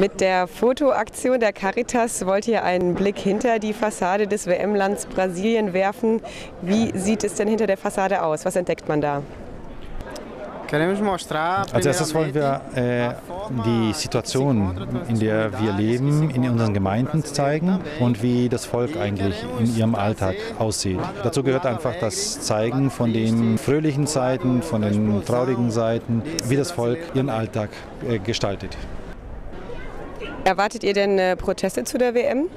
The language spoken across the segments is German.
Mit der Fotoaktion der Caritas wollt ihr einen Blick hinter die Fassade des WM-Lands Brasilien werfen. Wie sieht es denn hinter der Fassade aus? Was entdeckt man da? Als erstes wollen wir äh, die Situation, in der wir leben, in unseren Gemeinden zeigen und wie das Volk eigentlich in ihrem Alltag aussieht. Dazu gehört einfach das Zeigen von den fröhlichen Seiten, von den traurigen Seiten, wie das Volk ihren Alltag äh, gestaltet. Erwartet ihr denn äh, Proteste zu der WM?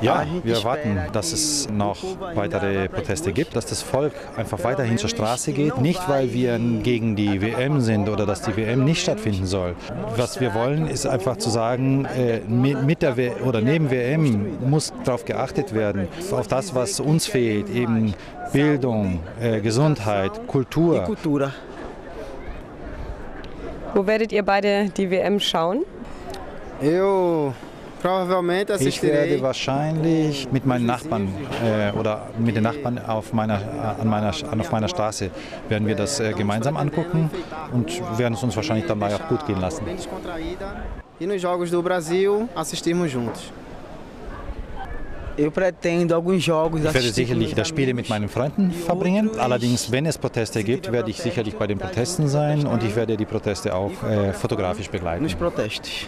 Ja, wir erwarten, dass es noch weitere Proteste gibt, dass das Volk einfach weiterhin zur Straße geht. Nicht, weil wir gegen die WM sind oder dass die WM nicht stattfinden soll. Was wir wollen, ist einfach zu sagen, äh, mit der w oder neben WM muss darauf geachtet werden, auf das, was uns fehlt, eben Bildung, äh, Gesundheit, Kultur. Wo werdet ihr beide die WM schauen? Eu ich werde wahrscheinlich mit meinen Nachbarn äh, oder mit den Nachbarn auf meiner, an meiner, auf meiner Straße werden wir das äh, gemeinsam angucken und werden es uns wahrscheinlich dabei auch gut gehen lassen. E nos Jogos do Brasil assistirmos juntos. Ich werde sicherlich das Spiele mit meinen Freunden verbringen. Allerdings, wenn es Proteste gibt, werde ich sicherlich bei den Protesten sein und ich werde die Proteste auch äh, fotografisch begleiten. Nos protestos.